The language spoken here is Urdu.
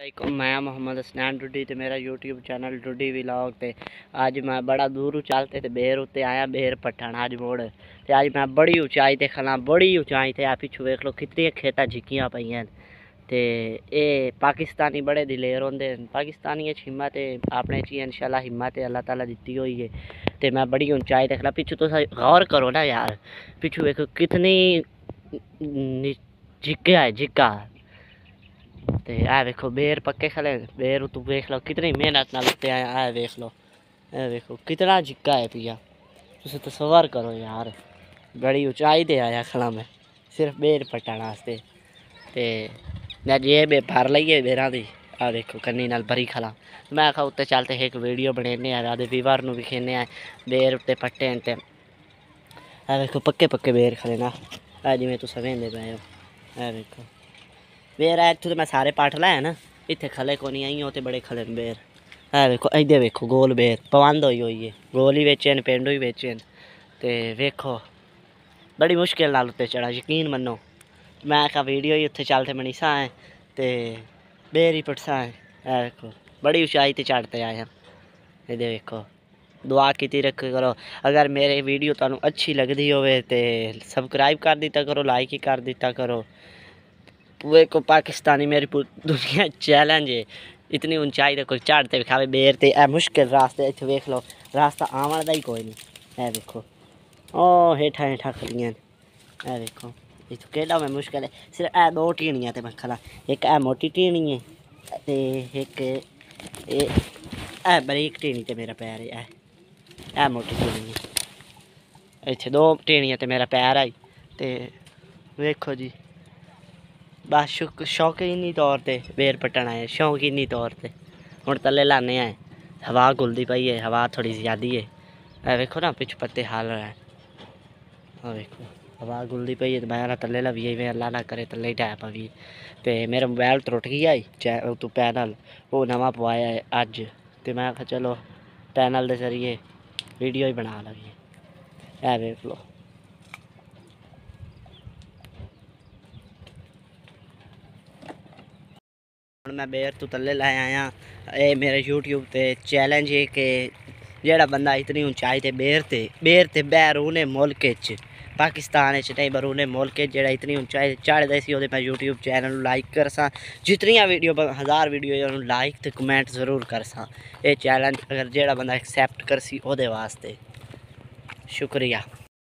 علیکم، میں محمد اسنان ڈوڈی تے میرا یوٹیوب چینل ڈوڈی ولاگ تے۔ اج میں بڑا دور چلتے تے بہر ہوتے آیا بہر پٹھان آج موڑ۔ تے آج میں بڑی اونچائی تے کھلا بڑی اونچائی تے۔ آ پیچھے ویکھ لو کتنی کھیتا جھکیاں پہی ہیں۔ تے اے پاکستانی بڑے دلے ہوندے پاکستانی ہمت ہے، اپنے چی انشاءاللہ ہمت ہے، اللہ تعالیٰ دیتی ہوئی ہے۔ تے میں بڑی اونچائی تے کھلا پیچھو تو غور کرو نا یار۔ پیچھو ایک کتنی جھکیا ہے، جھکا۔ تے آ ویکھو بیر پکے کھلے بیر تو دیکھ لو کتنی محنت نال تے ہیں آ دیکھ لو اے دیکھو کتنا جھکا ہے پیا تسی تصور کرو یار بڑی اونچائی تے آیا کھلا میں صرف بیر پٹان واسطے تے میں جے بے بھر لئیے بیراں دی آ دیکھو کنی نال بھری کھلا میں آکھا اتنے چلتے ایک ویڈیو بنینے آ دے ویوار نو وکھینے آ بیر تے پٹے تے آ دیکھو پکے پکے بیر کھلے نا آ جی میں تو سویندے پے ہو آ دیکھو ਵੇਰ ਪਏ ਆ, ਇੱਥੋਂ ਤੇ ਮੈਂ ਸਾਰੇ ਪਾਠ ਲਾਇਆ ਨਾ ਇੱਥੇ ਖਲੇ ਕੋ ਨਹੀਂ ਆਈਆਂ ਤੇ ਬੜੇ ਖਲੇ ਨੇ ਬੇਰ ਆ ਵੇਖੋ ਇਹਦੇ ਵੇਖੋ, ਗੋਲ ਬੇਰ ਪਵੰਦ ਹੋਈ ਹੋਈ ਹੈ ਗੋਲ ਹੀ ਵੇਚੇ ਨੇ, ਪਿੰਡੋਂ ਹੀ ਵੇਚੇ ਨੇ। ਤੇ ਵੇਖੋ, ਬੜੀ ਮੁਸ਼ਕਿਲ ਨਾਲ ਉੱਤੇ ਚੜਾ ਯਕੀਨ ਮੰਨੋ। ਮੈਂ ਕਹਾ ਵੀਡੀਓ ਹੀ ਉੱਥੇ ਚੱਲਦੇ ਮਨੀਸਾ ਹੈ ਤੇ ਬੇਰ ਹੀ ਪਟਸਾ ਹੈ ਆ ਵੇਖੋ, ਬੜੀ ਉਚਾਈ ਤੇ ਚੜ੍ਹਤੇ ਆਏ ਹਾਂ ਇਹਦੇ ਵੇਖੋ, ਦੁਆ ਕੀਤੀ ਰੱਖ ਕਰੋ। ਅਗਰ ਮੇਰੇ ਵੀਡੀਓ ਤੁਹਾਨੂੰ ਅੱਛੀ ਲੱਗਦੀ ਹੋਵੇ ਤੇ ਸਬਸਕ੍ਰਾਈਬ ਕਰ ਦਿੱਤਾ ਕਰੋ ਲਾਈਕ ਹੀ ਕਰ ਦਿੱਤਾ ਕਰੋ। پوے کو پاکستانی میری پوری دنیا چیلنج ہے۔ اتنی اونچائی دے کوئی بھی کھاوے بیرتے اے مشکل راستے اتنے ویکھ لو، راستہ آن دا ہی کوئی نہیں۔ اے دیکھو او ہیٹھا ہیٹھا کھڑیاں اے دیکھو اتو کیڑا میں مشکل ہے۔ صرف اے دو ٹینیاں تے میں کھلا ایک اے موٹی ٹینی ہے تے ایک اے اے بریک ٹینی تے میرا پیر ہے۔ اے اے موٹی ٹینی ہے۔ اتنے دو ٹینیاں تے میرا پیر ہے تے ویکھو جی۔ ਬਸ ਸ਼ੁਕ ਸ਼ੌਕੀਨੀ ਤੌਰ ਤੇ ਬੇਰ ਪਟਣ ਆਏ ਸ਼ੌਕੀਨੀ ਤੌਰ ਤੇ ਹੁਣ ਤੱਲੇ ਲਾਣੇ ਆਏ ਹਵਾ ਗੁਲਦੀ ਪਈ ਹੈ ਹਵਾ ਥੋੜੀ ਜ਼ਿਆਦੀ ਹੈ ਇਹ ਵੇਖੋ ਨਾ ਪਿੱਛ ਪੱਤੇ ਹਾਲ ਰਿਹਾ ਹੈ ਆ ਵੇਖੋ ਹਵਾ ਗੁਲਦੀ ਪਈ ਹੈ ਤੇ ਮੈਂ ਨਾ ਤੱਲੇ ਲਵੀਏ ਵੇ ਅੱਲਾ ਨਾ ਕਰੇ ਤੱਲੇ ਹੀ ਟੈਪ ਪਵੀ ਤੇ ਮੇਰਾ ਮੋਬਾਈਲ ਟੁੱਟ ਗਿਆ ਹੈ ਚੈ ਉਹ ਤੋਂ ਪੈਨਲ ਉਹ ਨਵਾਂ ਪਵਾਇਆ ਹੈ ਅੱਜ ਤੇ ਮੈਂ ਕਿਹਾ ਚਲੋ ਪੈਨਲ ਦੇ ਜ਼ਰੀਏ ਵੀਡੀਓ ਹੀ ਬਣਾ ਲਈਏ ਇਹ ਵੇਖ ਲਓ ਮੈਂ ਬੇਰ ਤੋਂ ਥੱਲੇ ਲੈ ਆਇਆ ਇਹ ਮੇਰੇ YouTube ਤੇ ਚੈਲੰਜ ਹੈ ਕਿ ਜਿਹੜਾ ਬੰਦਾ ਇਤਨੀ ਉਚਾਈ ਤੇ ਬੇਰ ਤੇ ਬੇਰ ਤੇ ਬੈਰੂਨੇ ਮੁਲਕ ਵਿੱਚ ਪਾਕਿਸਤਾਨ ਵਿੱਚ ਨਹੀਂ ਬਰੂਨੇ ਮੁਲਕ ਵਿੱਚ ਜਿਹੜਾ ਇਤਨੀ ਉਚਾਈ ਤੇ ਚੜ੍ਹਦਾ ਸੀ ਉਹਦੇ ਮੈਂ YouTube ਚੈਨਲ ਨੂੰ ਲਾਈਕ ਕਰਸਾਂ ਜਿਤਨੀਆਂ ਵੀਡੀਓ ਹਜ਼ਾਰ ਵੀਡੀਓ ਉਹਨੂੰ ਲਾਈਕ ਤੇ ਕਮੈਂਟ ਜ਼ਰੂਰ ਕਰਸਾਂ ਇਹ ਚੈਲੰਜ ਅਗਰ ਜਿਹੜਾ ਬੰਦਾ ਐਕਸੈਪਟ ਕਰਸੀ ਉਹਦੇ ਵਾਸਤੇ ਸ਼ੁਕਰੀਆ